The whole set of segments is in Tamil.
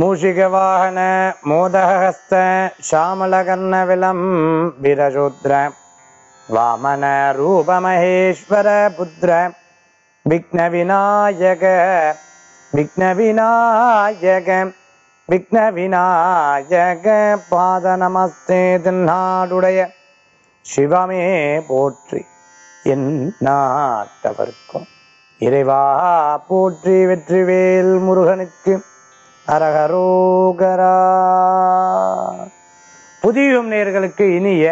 மூஷிகவாகன மோதகஸ்த ஷாமலகர்ணவிலம் பிரருத்ர வாமன ரூபமகேஸ்வர புத்திர விக்ன விநாயக விக்ன விநாயக விக்ன விநாயக பாத நமஸ்தே திருநாடுடைய சிவமே போற்றி என் நாட்டவர்க்கும் இறைவா போற்றி வெற்றிவேல் முருகனுக்கு அரகரோகரா புதியும் நேர்களுக்கு இனிய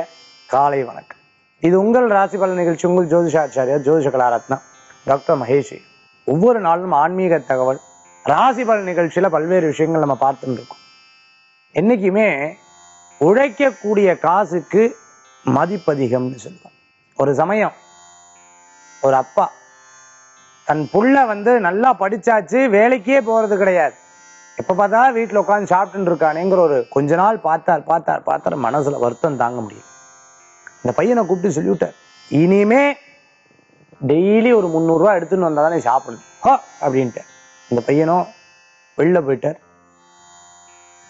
காலை வணக்கம். இது உங்கள் ராசி பலன் நிகழ்ச்சி உங்கள் ஜோதிஷாச்சாரியா ஜோதிஷ கலாரத்னா டாக்டர் மகேஷி. ஒவ்வொரு நாளும் ஆன்மீக தகவல் ராசி பலன் நிகழ்ச்சியில பல்வேறு விஷயங்கள் நம்ம பார்த்துட்டு இருக்கோம் என்னைக்குமே உழைக்கக்கூடிய காசுக்கு மதிப்பதிகம்னு சொல்லுவாங்க. ஒரு சமயம் ஒரு அப்பா தன் புள்ள வந்து நல்லா படிச்சாச்சு வேலைக்கே போறது கிடையாது. எப்ப பார்த்தா வீட்டுல உட்காந்து சாப்பிட்டுன்னு இருக்கானேங்கிற ஒரு கொஞ்ச நாள் பார்த்தார் பார்த்தார் பார்த்தார் மனசுல வருத்தம் தாங்க முடியும். இந்த பையனை கூப்பிட்டு சொல்லிவிட்டார். இனிமே டெய்லி ஒரு முந்நூறு ரூபாய் எடுத்துன்னு வந்தா தானே சாப்பிடணும். ஹோ! அப்படின்ட்டு இந்த பையனும் வெளில போயிட்டார்.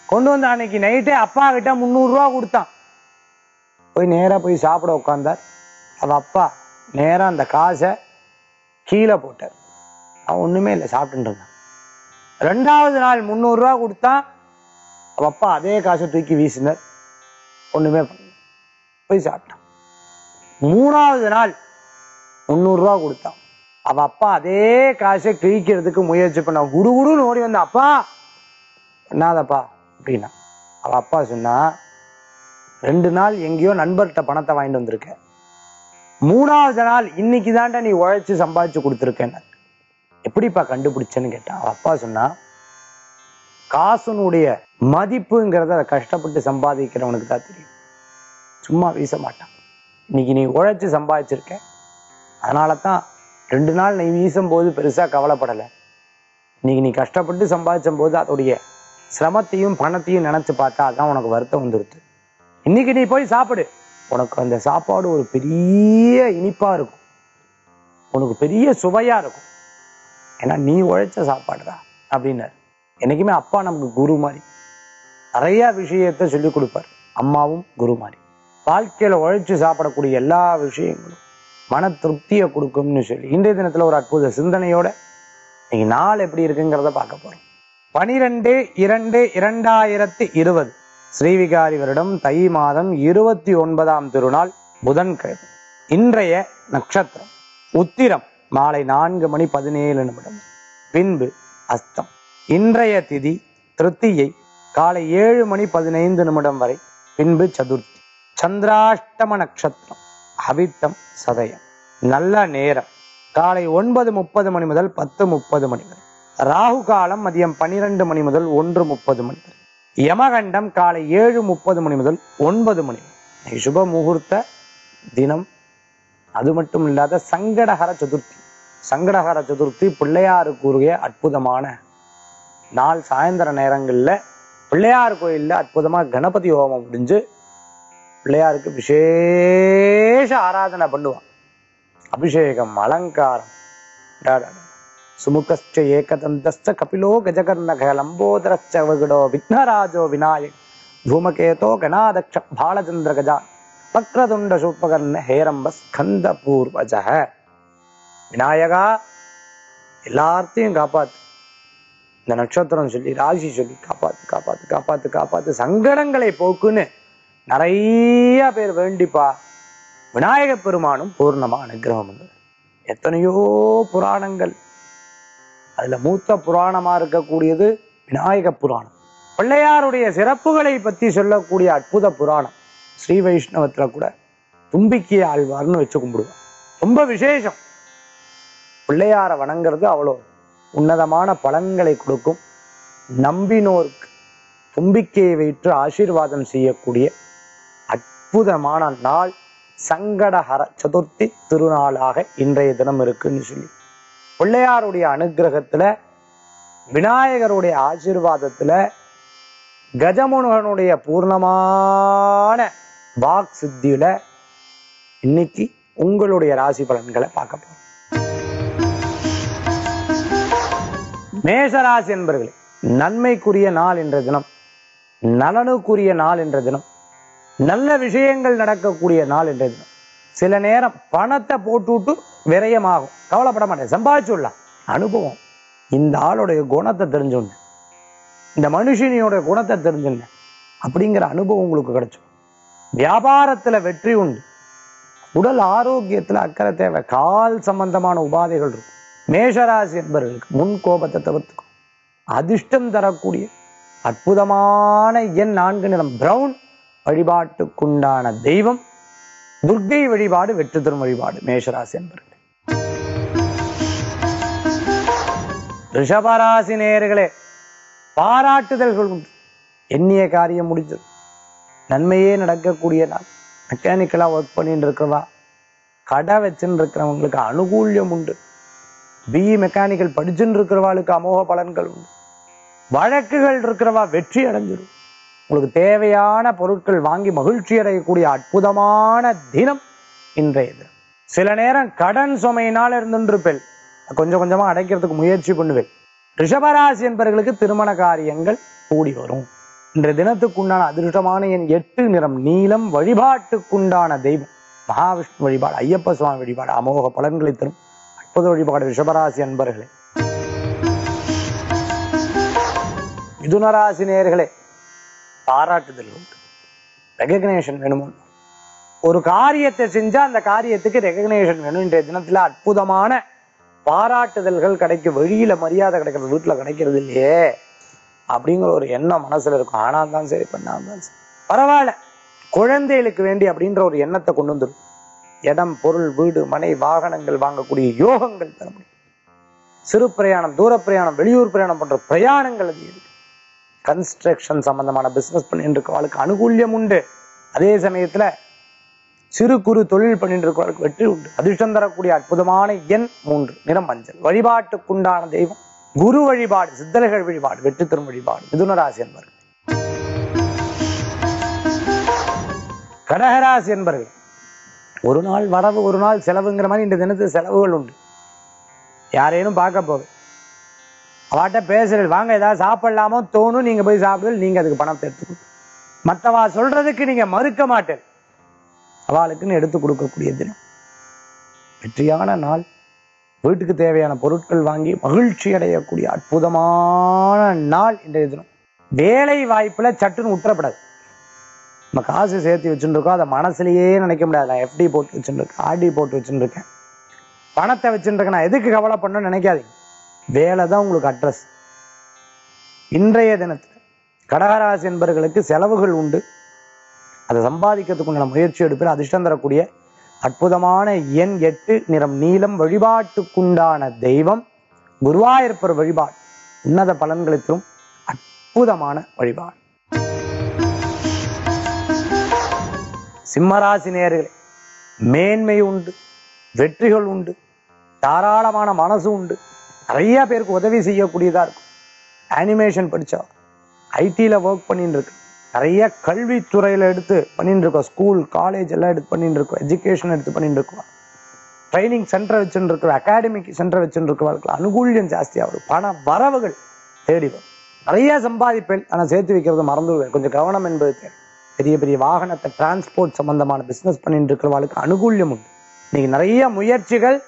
கொண்டு வந்த அன்னைக்கு நைட்டே அப்பா கிட்ட முந்நூறு ரூபா கொடுத்தான். போய் நேரா போய் சாப்பிட உட்காந்தார் அவ அப்பா நேரா அந்த காசை கீழே போட்டார். அவன் ஒண்ணுமே இல்லை சாப்பிட்டுட்டு இருந்தான். ரெண்டாவது நாள் முந்நூறு ரூபா கொடுத்தான் அவ அப்பா அதே காசை தூக்கி வீசினார். ஒண்ணுமே பண்ணல. போய் சாப்பிட்டான். மூணாவது நாள் முந்நூறு ரூபா கொடுத்தான். அவ அப்பா அதே காசை கிழிக்கிறதுக்கு முயற்சி பண்ண குடு குடுன்னு ஓடி வந்த அப்பா! என்னாதப்பா? அப்படின்னா அவ அப்பா சொன்னா ரெண்டு நாள் எங்கேயோ நண்பர்கிட்ட பணத்தை வாங்கிட்டு வந்திருக்க. மூணாவது நாள் இன்னைக்கு தான்டா நீ உழைச்சு சம்பாதிச்சு கொடுத்துருக்கேன்னு. எப்படிப்பா கண்டுபிடிச்சேன்னு கேட்டான் அப்பா சொன்னா காசுனுடைய மதிப்புங்கிறத அதை கஷ்டப்பட்டு சம்பாதிக்கிறவனுக்கு தான் தெரியும். சும்மா வீச மாட்டான். இன்னைக்கு நீ உழைச்சு சம்பாதிச்சிருக்க. அதனால தான் ரெண்டு நாள் நீ வீசும் போது பெருசா கவலைப்படலை. இன்னைக்கு நீ கஷ்டப்பட்டு சம்பாதிச்சும் போது அதோடைய சிரமத்தையும் பணத்தையும் நினைச்சு பார்த்தா அதான் உனக்கு வருத்தம் வந்துருது. இன்னைக்கு நீ போய் சாப்பிடு. உனக்கு அந்த சாப்பாடு ஒரு பெரிய இனிப்பா இருக்கும். உனக்கு பெரிய சுவையா இருக்கும். ஏன்னா நீ உழைச்ச சாப்பாடுடா அப்படின்னாரு. என்னைக்குமே அப்பா நமக்கு குரு மாதிரி. நிறைய விஷயத்த சொல்லி கொடுப்பார். அம்மாவும் குரு மாதிரி. வாழ்க்கையில உழைச்சு சாப்பிடக்கூடிய எல்லா விஷயங்களும் மன திருப்தியை கொடுக்கும்னு சொல்லி இன்றைய தினத்துல ஒரு அற்புத சிந்தனையோட இன்னைக்கு நாள் எப்படி இருக்குங்கிறத பார்க்க போறோம். பனிரெண்டு இரண்டு இரண்டாயிரத்தி இருபது ஸ்ரீவிகாரி வருடம் தை மாதம் இருபத்தி ஒன்பதாம் திருநாள் புதன்கிழமை. இன்றைய நட்சத்திரம் உத்திரம். மாலை நான்கு மணி பதினேழு நிமிடம். பின்பு அஸ்தம். இன்றைய திதி திருத்தியை காலை ஏழு மணி பதினைந்து நிமிடம் வரை பின்பு சதுர்த்தி. சந்திராஷ்டம நட்சத்திரம் அவிட்டம் சதயம். நல்ல நேரம். காலை ஒன்பது முப்பது மணி முதல் பத்து முப்பது மணி வரை. ராகு காலம் மதியம் பனிரெண்டு மணி முதல் ஒன்று முப்பது மணி வரை. யமகண்டம் காலை ஏழு முப்பது மணி முதல் ஒன்பது மணி வரை. சுப முகூர்த்த தினம். அது மட்டும் இல்லாத சங்கடஹர சதுர்த்தி. சங்கடஹர சதுர்த்தி பிள்ளையாருக்குரிய அற்புதமான நாள். சாயந்தர நேரங்கள்ல பிள்ளையார் கோயிலில் அற்புதமா கணபதி ஹோமம் முடிஞ்சு பிள்ளையாருக்கு விசேஷ ஆராதனை பண்ணுவான் அபிஷேகம் அலங்காரம் சுமுகஸ்ட ஏகதந்தஸ்த கபிலோ கஜகர்ணக லம்போதரஸ்ச விகடோ விக்னராஜோ விநாயக் தூமகேதோ கணாதக்ஷ பாலச்சந்திர கஜா வக்ரதுண்ட சூப்பகர்ண ஹேரம்ப ஸ்கந்த பூர்வஜக விநாயகா எல்லாத்தையும் காப்பாத்து. இந்த நட்சத்திரம் சொல்லி ராசி சொல்லி காப்பாத்து காப்பாத்து காப்பாத்து காப்பாத்து. சங்கடங்களை போக்குன்னு நிறைய பேர் வேண்டிப்பா. விநாயக பெருமானும் பூர்ணமா அனுகிரகம் எத்தனையோ புராணங்கள். அதுல மூத்த புராணமா இருக்கக்கூடியது விநாயக புராணம். பிள்ளையாருடைய சிறப்புகளை பத்தி சொல்லக்கூடிய அற்புத புராணம். ஸ்ரீ வைஷ்ணவத்தில் கூட தும்பிக்கை ஆழ்வார்னு வச்சு கும்பிடுவோம். ரொம்ப விசேஷம். பிள்ளையாரை வணங்குறது அவ்வளோ. உன்னதமான பலன்களை கொடுக்கும். நம்பினோருக்கு தும்பிக்கையை வைத்து ஆசீர்வாதம் செய்யக்கூடிய அற்புதமான நாள் சங்கடஹர சதுர்த்தி திருநாளாக இன்றைய தினம் இருக்குன்னு சொல்லி. பிள்ளையாருடைய அனுகிரகத்துல விநாயகருடைய ஆசீர்வாதத்துல கஜமுனுகனுடைய பூர்ணமான வாக் சித்தியில இன்னைக்கு உங்களுடைய ராசி பலன்களை பார்க்க போறோம். மேஷராசி என்பர்களே நன்மைக்குரிய நாள் என்ற தினம் நலனுக்குரிய நாள் என்ற தினம் நல்ல விஷயங்கள் நடக்கக்கூடிய நாள் என்ற தினம். சில நேரம் பணத்தை போட்டுவிட்டு விரயமாகும். கவலைப்பட மாட்டேன். சம்பாதிச்சு அனுபவம். இந்த ஆளுடைய குணத்தை தெரிஞ்சுங்க இந்த மனுஷனியோட குணத்தை தெரிஞ்சுன்னு அப்படிங்கிற அனுபவம் உங்களுக்கு கிடைச்சோம் வியாபாரத்துல வெற்றி உண்டு. உடல் ஆரோக்கியத்துல அக்கறை தேவை. கால் சம்பந்தமான உபாதைகள் இருக்கும். மேஷராசி என்பவர்களுக்கு முன் கோபத்தை தவிர்த்துக்கும் அதிர்ஷ்டம் தரக்கூடிய அற்புதமான எண் நான்கு நிறம் பிரவுன் வழிபாட்டுக்குண்டான தெய்வம். துர்கை வழிபாடு வெற்றி தரும் வழிபாடு மேஷராசி என்பவர்கள். ரிஷபராசி நேயர்களே பாராட்டுதல்கள் உண்டு. எண்ணிய காரியம் முடிஞ்சது நன்மையே நடக்கக்கூடிய நாள். மெக்கானிக்கலாக ஒர்க் பண்ணிட்டு இருக்கிறவா? கடை வச்சுன்னு இருக்கிறவங்களுக்கு அனுகூல்யம் உண்டு. பிஇ மெக்கானிக்கல் படிச்சுன்னு இருக்கிறவாளுக்கு அமோக பலன்கள் உண்டு. வழக்குகள் இருக்கிறவா வெற்றி அடைஞ்சிடும். உங்களுக்கு தேவையான பொருட்கள் வாங்கி மகிழ்ச்சி அடையக்கூடிய அற்புதமான தினம் இன்றைய தினம். சில நேரம் கடன் சுமையினால் இருந்துருப்பேன் கொஞ்சம் கொஞ்சமா அடைக்கிறதுக்கு முயற்சி பண்ணுவேன் ரிஷபராசி என்பவர்களுக்கு திருமண காரியங்கள் கூடி வரும். இன்றைய தினத்துக்குண்டான அதிர்ஷ்டமான என் எட்டு நிறம் நீளம் வழிபாட்டுக்குண்டான தெய்வம். மகாவிஷ்ணு வழிபாடு ஐயப்ப சுவாமி வழிபாடு அமோக பலன்களை தரும் அற்புத வழிபாடு ரிஷபராசி அன்பர்களே. மிதுனராசி நேயர்களே பாராட்டுதல் உண்டு. ரெகக்னேஷன் வேணுமோ? ஒரு காரியத்தை செஞ்சா அந்த காரியத்துக்கு ரெகக்னேஷன் வேணும். இன்றைய தினத்துல அற்புதமான பாராட்டுதல்கள் கிடைக்கும். வெளியில மரியாதை கிடைக்கிறது வீட்டுல கிடைக்கிறது இல்லையே. அப்படிங்கிற ஒரு எண்ணம் மனசுல இருக்கும். ஆனா தான் சரி பண்ணாம சரி. பரவாயில்ல. குழந்தைகளுக்கு வேண்டி அப்படின்ற ஒரு எண்ணத்தை கொண்டு வந்துடும் இடம் பொருள் வீடு மனை வாகனங்கள் வாங்கக்கூடிய யோகங்கள் தர முடியும். சிறு பிரயாணம் தூர பிரயாணம் வெளியூர் பிரயாணம் போன்ற பிரயாணங்கள் அது இருக்கு. கன்ஸ்ட்ரக்ஷன் சம்பந்தமான பிசினஸ் பண்ணிட்டு இருக்கவளுக்கு அனுகூல்யம் உண்டு. அதே சமயத்துல சிறு குறு தொழில் பண்ணிட்டு இருக்கவளுக்கு வெற்றி உண்டு. அதிர்ஷ்டம் தரக்கூடிய அற்புதமான எண் மூன்று நிறம் மஞ்சள். வழிபாட்டுக்குண்டான தெய்வம். குரு வழிபாடு சித்தர்கள் வழிபாடு வெற்றி தரும் வழிபாடு மிதுனராசி என்பர்கள். கடகராசி என்பர்கள் ஒரு நாள் வரவு ஒரு நாள் செலவுங்கிற மாதிரி இந்த தினத்து செலவுகள் உண்டு. யாரேனும் பார்க்க போகுது அவாட்ட பேசுறது வாங்க ஏதாவது சாப்பிடலாமோ தோணும் நீங்க போய் சாப்பிடுறது நீங்க அதுக்கு பணத்தை எடுத்துக்கணும் மற்றவா சொல்றதுக்கு நீங்க மறுக்க மாட்டேன். அவளுக்குன்னு எடுத்து கொடுக்கக்கூடிய தினம். வெற்றியான நாள். வீட்டுக்கு தேவையான பொருட்கள் வாங்கி மகிழ்ச்சி அடையக்கூடிய அற்புதமான நாள் இன்றைய தினம். வேலை வாய்ப்புல சட்டுன்னு உத்தரப்படாது நம்ம காசு சேர்த்து வச்சுருக்கோம் அதை மனசுலயே நினைக்க முடியாது. நான் எஃப்டி போட்டு வச்சுருக்கேன் ஆர்டி போட்டு வச்சுருக்கேன் பணத்தை வச்சுருக்கேன் நான் எதுக்கு கவலை பண்ணணும்னு நினைக்காதீங்க. வேலை தான் உங்களுக்கு அட்ரஸ் இன்றைய தினத்தில் கடகராசி என்பவர்களுக்கு செலவுகள் உண்டு. அதை சம்பாதிக்கிறதுக்குண்டான முயற்சி எடுப்பில் அதிர்ஷ்டம் தரக்கூடிய அற்புதமான எண் எட்டு நிறம் நீளம் வழிபாட்டுக்குண்டான தெய்வம். குருவாயிருப்பர் வழிபாடு. உன்னத பலன்களை தரும் அற்புதமான வழிபாடு. சிம்மராசி நேர்களே மேன்மை உண்டு வெற்றிகள் உண்டு தாராளமான மனசு உண்டு. நிறைய பேருக்கு உதவி செய்யக்கூடியதா இருக்கும். அனிமேஷன் படிச்சா ஐடியில் ஒர்க் பண்ணிட்டு இருக்கு. நிறைய கல்வித்துறையில எடுத்து பண்ணிட்டு இருக்கோம் ஸ்கூல் காலேஜ் எல்லாம் எடுத்து பண்ணிட்டு இருக்கோம் எஜுகேஷன் எடுத்து பண்ணிட்டு இருக்கோம் ட்ரைனிங் சென்டர் வச்சுட்டு இருக்கிற அகாடமிக் சென்டர் வச்சுட்டு இருக்கிறவர்களுக்கு அனுகூல்யம் ஜாஸ்தியாக வரும். பண வரவுகள் தேடி வரும். நிறைய சம்பாதிப்பேன் ஆனால் சேர்த்து வைக்கிறது மறந்துடுவேன். கொஞ்சம் கவனம் என்பது தேவை. பெரிய பெரிய வாகனத்தை டிரான்ஸ்போர்ட் சம்பந்தமான பிசினஸ் பண்ணிட்டு இருக்கிறவர்களுக்கு அனுகூல்யம் உண்டு. இன்னைக்கு நிறைய முயற்சிகள்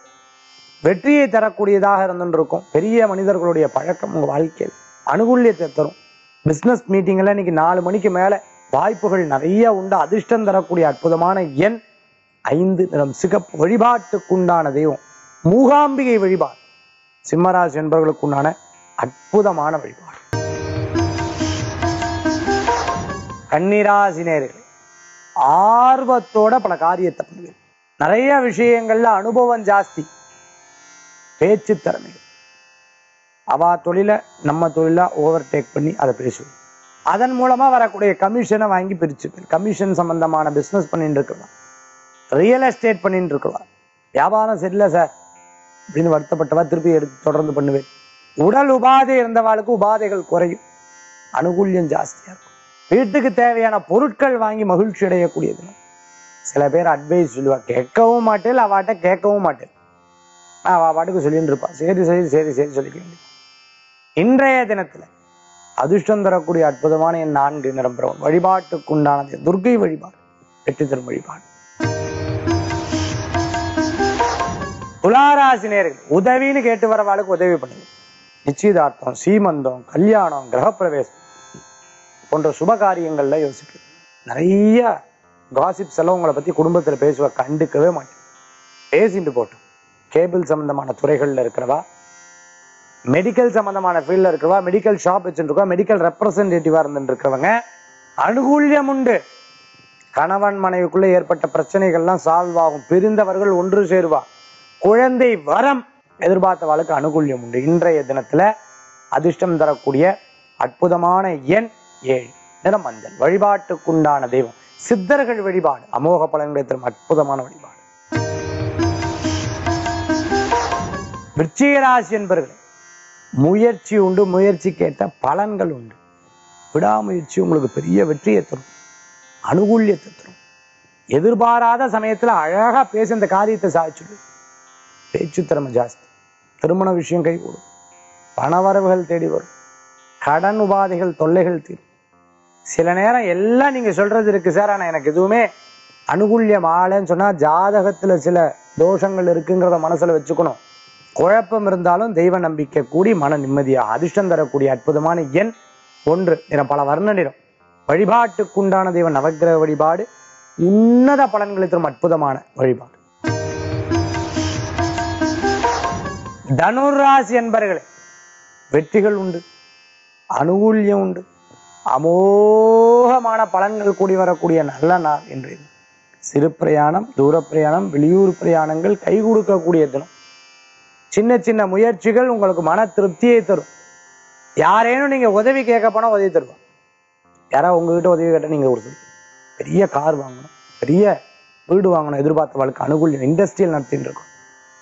வெற்றியை தரக்கூடியதாக இருந்துருக்கும் இருக்கும் பெரிய மனிதர்களுடைய பழக்கம் உங்கள் வாழ்க்கையில் அனுகூல்யத்தை தரும். பிசினஸ் மீட்டிங்ல இன்னைக்கு நாலு மணிக்கு மேல வாய்ப்புகள் நிறைய உண்டு. அதிர்ஷ்டம் தரக்கூடிய அற்புதமான எண் ஐந்து நிறம் சிகப்பு வழிபாட்டுக்குண்டான தெய்வம் மூகாம்பிகை வழிபாடு. சிம்மராஜ் என்பவர்களுக்கு உண்டான அற்புதமான வழிபாடு. கன்னிராசி ஆர்வத்தோட பல காரியத்தை நிறைய விஷயங்கள்ல அனுபவம் ஜாஸ்தி. பேச்சு திறமைகள். அவ தொழிலை நம்ம தொழிலா ஓவர் டேக் பண்ணி அதை பேசுவோம் அதன் மூலமா வரக்கூடிய கமிஷனை வாங்கி பிரிச்சுப்பேன் கமிஷன் சம்பந்தமான பிசினஸ் பண்ணிட்டு இருக்கலாம். ரியல் எஸ்டேட் பண்ணிட்டு இருக்கலாம். வியாபாரம் சரியில்லை சார் அப்படின்னு வருத்தப்பட்டவா திருப்பி எடுத்து தொடர்ந்து பண்ணுவேன். உடல் உபாதை இருந்தவாளுக்கு உபாதைகள் குறையும். அனுகூல்யம் ஜாஸ்தியா இருக்கும். வீட்டுக்கு தேவையான பொருட்கள் வாங்கி மகிழ்ச்சி அடையக்கூடிய தினம் சில பேர் அட்வைஸ் சொல்லுவா கேட்கவும் மாட்டேன் அவாட்ட கேட்கவும் மாட்டேன் அவ பாட்டுக்கு சொல்லிட்டு இருப்பான் சரி சரி சரி சரி சொல்லிக்க வேண்டியது இன்றைய தினத்துல அதிர்ஷ்டம் தரக்கூடிய அற்புதமான என் நான்கு நிரம்பரம் வழிபாட்டுக்குண்டானது துர்கை வழிபாடு வெற்றி தரும் வழிபாடு. துளாராசினியர்கள் உதவின்னு கேட்டு வரவாளுக்கு உதவி பண்ணுங்க. நிச்சயதார்த்தம் சீமந்தம் கல்யாணம் கிரகப்பிரவேசம் போன்ற சுப காரியங்கள்ல யோசிக்க நிறைய காசிப் எல்லாம் உங்களை பத்தி குடும்பத்துல பேசுவ கண்டுக்கவே மாட்டேன். பேசிட்டு போட்டோம். கேபிள் சம்பந்தமான துறைகள்ல இருக்கிறவா மெடிக்கல் சம்பந்தமான ஃபீல்ட்ல இருக்கிறவா மெடிக்கல் ஷாப் வச்சுருக்கா மெடிக்கல் ரெப்ரசன்டேட்டிவா இருந்துருக்கிறவங்க அனுகூல்யம் உண்டு. கணவன் மனைவிக்குள்ள ஏற்பட்ட பிரச்சனைகள்லாம் சால்வ் ஆகும். பிரிந்தவர்கள் ஒன்று சேருவா. குழந்தை வரம் எதிர்பார்த்தவாளுக்கு அனுகூல்யம் உண்டு. இன்றைய தினத்துல அதிர்ஷ்டம் தரக்கூடிய அற்புதமான எண் ஏழு நிறம் மஞ்சள் வழிபாட்டுக்குண்டான தெய்வம். சித்தர்கள் வழிபாடு. அமோக பலன்களை தரும் அற்புதமான வழிபாடு. விருச்சிகராசி என்பர்கள் முயற்சி உண்டு முயற்சி கேட்ட பலன்கள் உண்டு. விடாமுயற்சி உங்களுக்கு பெரிய வெற்றியை தரும். அனுகூல்யத்தை தரும். எதிர்பாராத சமயத்துல அழகா பேசி இந்த காரியத்தை சாதிச்சுடு. பேச்சு திறமை ஜாஸ்தி. திருமண விஷயம் கைகூடும் பணவரவுகள் தேடி வரும். கடன் உபாதைகள் தொல்லைகள் தீரும். சில நேரம் எல்லாம் நீங்க சொல்றது இருக்கு சார் ஆனால் எனக்கு எதுவுமே அனுகூல்யம் ஆளன்னு சொன்னா ஜாதகத்துல சில தோஷங்கள் இருக்குங்கிறத மனசுல வச்சுக்கணும். குழப்பம் இருந்தாலும் தெய்வ நம்பிக்கை கூடி மன நிம்மதியா அதிர்ஷ்டம் தரக்கூடிய அற்புதமான எண் ஒன்று என பல வர்ண நிறம். வழிபாட்டுக்குண்டான தெய்வ நவக்கிரக வழிபாடு உன்னத பலன்களை தரும் அற்புதமான வழிபாடு. தனுராசி என்பர்களே வெற்றிகள் உண்டு அனுகூல்யம் உண்டு அமோகமான பலன்கள் கூடி வரக்கூடிய நல்ல நாள் என்று சிறு பிரயாணம் தூர பிரயாணம் வெளியூர் பிரயாணங்கள் கை கொடுக்கக்கூடிய தினம். சின்ன சின்ன முயற்சிகள் உங்களுக்கு மன திருப்தியை தரும். யாரேனும் நீங்க உதவி கேட்க போனா உதவி தருவோம் யாராவது உங்ககிட்ட உதவி கேட்டால் நீங்க கொடுத்து பெரிய கார் வாங்கணும் பெரிய வீடு வாங்கணும் எதிர்பார்த்த வாழ்க்கை அனுகூல்யம் இண்டஸ்ட்ரியல் நடத்தின்னு இருக்கும்.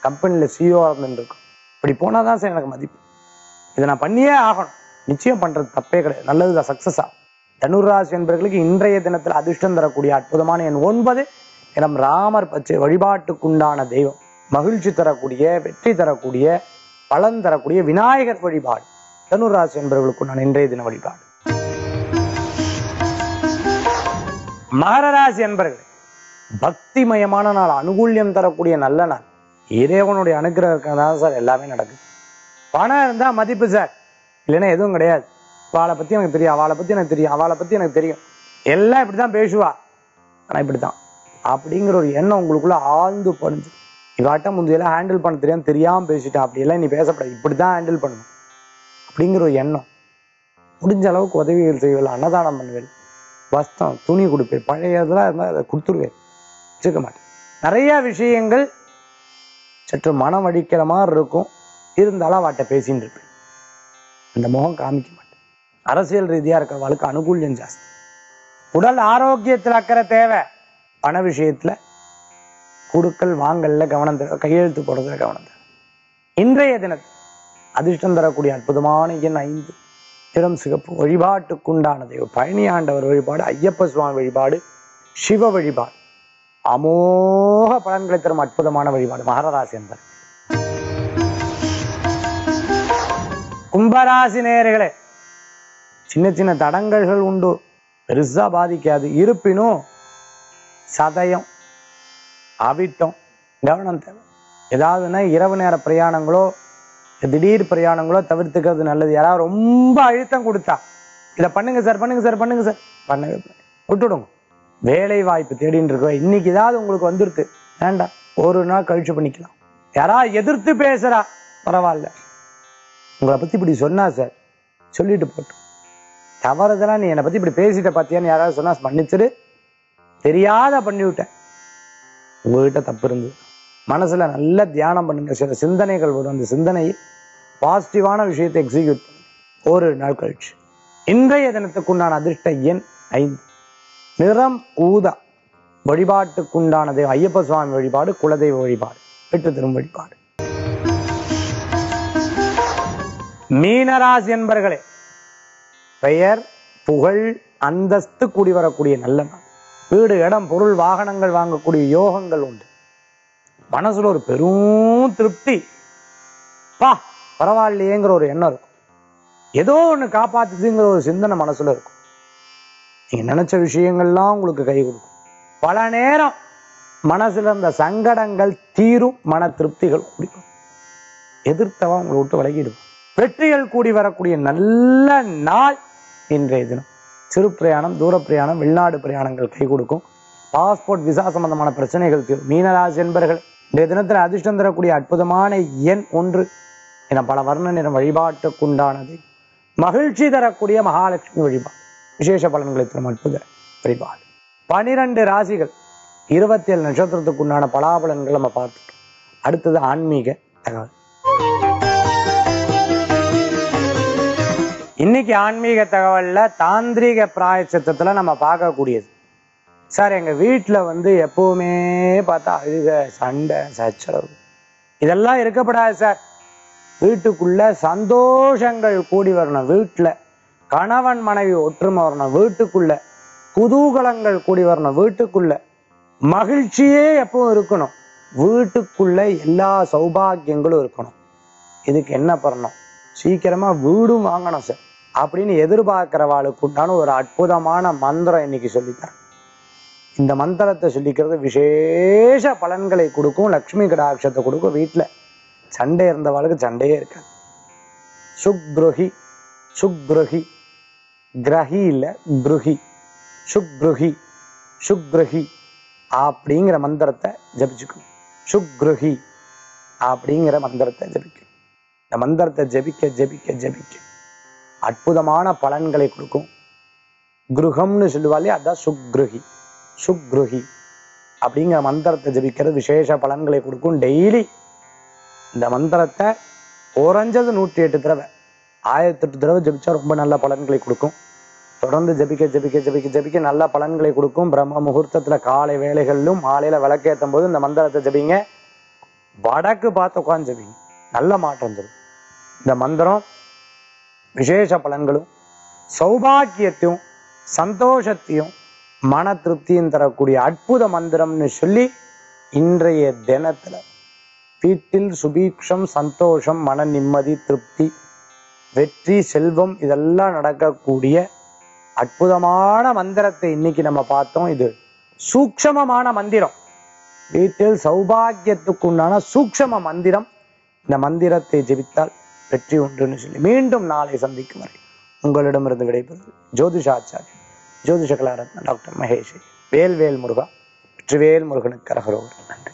கம்பெனியில் சிஓ இருந்துட்டு இப்படி போனால் தான் சார் எனக்கு மதிப்பு. இதை நான் பண்ணியே ஆகணும். நிச்சயம் பண்றது தப்பே கிடையாது. நல்லதுதான் சக்சஸ் ஆகும் தனுராசி என்பவர்களுக்கு இன்றைய தினத்தில் அதிர்ஷ்டம் தரக்கூடிய அற்புதமான என் ஒன்பது இடம் ராமர் பச்சை வழிபாட்டுக்குண்டான தெய்வம். மகிழ்ச்சி தரக்கூடிய வெற்றி தரக்கூடிய பலன் தரக்கூடிய விநாயகர் வழிபாடு. தனுராசி என்பவர்களுக்குண்டான இன்றைய தின வழிபாடு. மகர ராசி என்பர்கள் பக்திமயமான நாள் அனுகூல்யம் தரக்கூடிய நல்ல நாள். இறைவனுடைய அனுகிரகம் சார் எல்லாமே நடக்குது. பணம் இருந்தா மதிப்பு சார். இல்லைன்னா எதுவும் கிடையாது. அவளை பத்தி எனக்கு தெரியும் அவளை பத்தி எனக்கு தெரியும் அவளை பத்தி எனக்கு தெரியும். எல்லாம் இப்படிதான் பேசுவா. ஆனா இப்படித்தான். அப்படிங்கிற ஒரு எண்ணம் உங்களுக்குள்ள ஆழ்ந்து படிஞ்சு இவாட்ட முந்தையெல்லாம் ஹேண்டில் பண்ண தெரியாம தெரியாம பேசிட்டேன் அப்படியெல்லாம் நீ பேசப்படாது. இப்படிதான் ஹேண்டில் பண்ணணும். அப்படிங்கிற ஒரு எண்ணம். முடிஞ்ச அளவுக்கு உதவிகள் செய்வேன் அன்னதானம் பண்ணுவேன். வஸ்திரம் துணி கொடுப்பேன். பழைய இதெல்லாம் இருந்தால் அதை கொடுத்துருவேன். வச்சுக்க மாட்டேன். நிறைய விஷயங்கள் சற்று மனம் அடிக்கிற மாதிரி இருக்கும். இருந்தாலும் அவட்ட பேசின்னு இருப்பேன். அந்த முகம் காமிக்க மாட்டேன். அரசியல் ரீதியா இருக்கிறவளுக்கு அனுகூல்யம் ஜாஸ்தி. உடல் ஆரோக்கியத்தில் அக்கறை தேவை. பண விஷயத்துல குடுக்கல் வாங்கல்ல கவனம் கையெழுத்து போடுறதுல கவனம் இன்றைய தினத்தில் அதிர்ஷ்டம் தரக்கூடிய அற்புதமான எண் ஐந்து. திறம் சிகப்பு வழிபாட்டுக்குண்டான தெய்வம் பழனி ஆண்டவர் வழிபாடு ஐயப்ப சுவாமி வழிபாடு சிவ வழிபாடு. அமோக பலன்களை தரும் அற்புதமான வழிபாடு. மகரராசி என்பர். கும்பராசி நேர்களே சின்ன சின்ன தடங்கல்கள் உண்டு. பெருசா பாதிக்காது. இருப்பினும் சதயம் அவிட்டம் கவனம் தேவை. ஏதாவதுன்னா இரவு நேர பிரயாணங்களோ திடீர் பிரயாணங்களோ தவிர்த்துக்கிறது நல்லது. யாராவது ரொம்ப அழுத்தம் கொடுத்தா இதை பண்ணுங்க சார் பண்ணுங்க சார் பண்ணுங்க சார் பண்ணவே விட்டுடுங்க. வேலை வாய்ப்பு தேடின்னு இருக்கோம். இன்னைக்கு ஏதாவது உங்களுக்கு வந்துருது. வேண்டாம் ஒரு நாள் கழிச்சு பண்ணிக்கலாம். யாராவது எதிர்த்து பேசுறா பரவாயில்ல. உங்களை பத்தி இப்படி சொன்னா சார் சொல்லிட்டு போட்டோம் தவறுதெல்லாம் நீ என்னை பத்தி இப்படி பேசிட்ட பாத்தியான்னு யாராவது சொன்னா மன்னிச்சிரு. தெரியாத பண்ணி விட்டேன். உங்ககிட்ட தப்பு இருந்து மனசில் நல்ல தியானம் பண்ணுங்க. சில சிந்தனைகள் வரும். அந்த சிந்தனை பாசிட்டிவான விஷயத்தை எக்ஸிக்யூட் ஒரு நாள் கழிச்சு. இன்றைய தினத்துக்குண்டான அதிர்ஷ்ட எண் ஐந்து. நிறம் ஊதா. வழிபாட்டுக்குண்டான தெய்வம் ஐயப்ப சுவாமி வழிபாடு குலதெய்வ வழிபாடு எட்டு தரும் வழிபாடு. மீனராசி என்பர்களே பெயர் புகழ் அந்தஸ்து கூடி வரக்கூடிய நல்ல நாள். வீடு இடம் பொருள் வாகனங்கள் வாங்கக்கூடிய யோகங்கள் உண்டு. மனசுல ஒரு பெரும் திருப்தி. பா பரவாயில்லையேங்கிற ஒரு எண்ணம் இருக்கும். ஏதோ ஒண்ணு காப்பாத்துதுங்கிற ஒரு சிந்தனை மனசுல இருக்கும். நீங்க நினைச்ச விஷயங்கள்லாம் உங்களுக்கு கை கொடுக்கும். பல நேரம் மனசுல இருந்த சங்கடங்கள் தீரும் மன திருப்திகள் குடிக்கும். எதிர்த்தவன் உங்களை விட்டு விலகிடும் வெற்றிகள் கூடி வரக்கூடிய நல்ல நாள் இன்றைய தினம். சிறு பிரயாணம் தூர பிரயாணம் வெளிநாடு பிரயாணங்கள் கை கொடுக்கும். பாஸ்போர்ட் விசா சம்பந்தமான பிரச்சனைகள் தீரும் மீனராசி என்பர்கள் இன்றைய தினத்தில் அதிர்ஷ்டம் தரக்கூடிய அற்புதமான எண் ஒன்று என பல வர்ண நிறம் வழிபாட்டுக்குண்டானது. மகிழ்ச்சி தரக்கூடிய மகாலட்சுமி வழிபாடு. விசேஷ பலன்களை தரும் அற்புத வழிபாடு. பனிரெண்டு ராசிகள் இருபத்தி ஏழு நட்சத்திரத்துக்கு உண்டான பலாபலன்கள் நம்ம பார்த்துட்டோம். அடுத்தது ஆன்மீக தகவல். இன்னைக்கு ஆன்மீக தகவல்ல தாந்திரீக பிராயச்சித்தத்துல நம்ம பார்க்கக்கூடியது. சார் எங்க வீட்டில் வந்து எப்பவுமே பார்த்தா அழுக சண்டை சச்சரவு. இதெல்லாம் இருக்கப்படாது சார். வீட்டுக்குள்ள சந்தோஷங்கள் கூடி வரணும். வீட்டுல கணவன் மனைவி ஒற்றுமை வரணும். வீட்டுக்குள்ள குதூகலங்கள் கூடி வரணும். வீட்டுக்குள்ள மகிழ்ச்சியே எப்பவும் இருக்கணும். வீட்டுக்குள்ள எல்லா சௌபாகியங்களும் இருக்கணும். இதுக்கு என்ன பண்ணணும்? சீக்கிரமா வீடும் வாங்கணும் சார். அப்படின்னு எதிர்பார்க்கிறவாளுக்கு உண்டான ஒரு அற்புதமான மந்திரம் இன்னைக்கு சொல்லித்தரேன் இந்த மந்திரத்தை சொல்லிக்கிறது விசேஷ பலன்களை கொடுக்கும் லக்ஷ்மி கடாட்சத்தை கொடுக்கும் வீட்டுல சண்டை இருந்தவாளுக்கு சண்டையே இருக்காது. சுக்ருஹி சுக்ருஹி கிரஹி இல்லை குருஹி சுக்ருஹி சுக்ருஹி அப்படிங்கிற மந்திரத்தை ஜபிச்சுக்கணும். சுக்ருஹி அப்படிங்கிற மந்திரத்தை ஜபிக்கணும். இந்த மந்திரத்தை ஜபிக்க ஜபிக்க ஜபிக்க. அற்புதமான பலன்களை கொடுக்கும். குருகம்னு சொல்லுவாலே அதான் சுக்ருஹி சுக்ருஹி அப்படிங்கிற மந்திரத்தை ஜபிக்கிறது விசேஷ பலன்களை கொடுக்கும் டெய்லி. இந்த மந்திரத்தை குறைஞ்சது நூற்றி எட்டு தடவை ஆயிரத்தி எட்டு தடவை ஜபிச்சா ரொம்ப நல்ல பலன்களை கொடுக்கும். தொடர்ந்து ஜபிக்க ஜபிக்க ஜபிக்க ஜபிக்க நல்ல பலன்களை கொடுக்கும். பிரம்ம முகூர்த்தத்துல காலை வேலைகளிலும் மாலையில விளக்கேற்றும் போது இந்த மந்திரத்தை ஜபிங்க. வடக்கு பார்த்து உட்காந்து ஜபிங்க. நல்ல மாற்றம் தரும். இந்த மந்திரம் விசேஷ பலன்களும் சௌபாக்கியத்தையும் சந்தோஷத்தையும் மன திருப்தியும் தரக்கூடிய அற்புத மந்திரம்னு சொல்லி இன்றைய தினத்துல வீட்டில் சுபீக்ஷம் சந்தோஷம் மன நிம்மதி திருப்தி வெற்றி செல்வம் இதெல்லாம் நடக்கக்கூடிய அற்புதமான மந்திரத்தை இன்னைக்கு நம்ம பார்த்தோம். இது சூக்ஷமமான மந்திரம். வீட்டில் சௌபாகியத்துக்குண்டான சூக்ஷம மந்திரம். இந்த மந்திரத்தை ஜெபித்தால் வெற்றி உண்டுன்னு சொல்லி மீண்டும் நாளை சந்திக்கும் வரை உங்களிடமிருந்து விடைபெறுவது ஜோதிஷாச்சாரியர் ஜோதிஷ கலாரத்ன டாக்டர் மகேஷ். வேல்வேல் முருகா வெற்றிவேல் முருகனுக்கு அரகரோவர் நன்றி.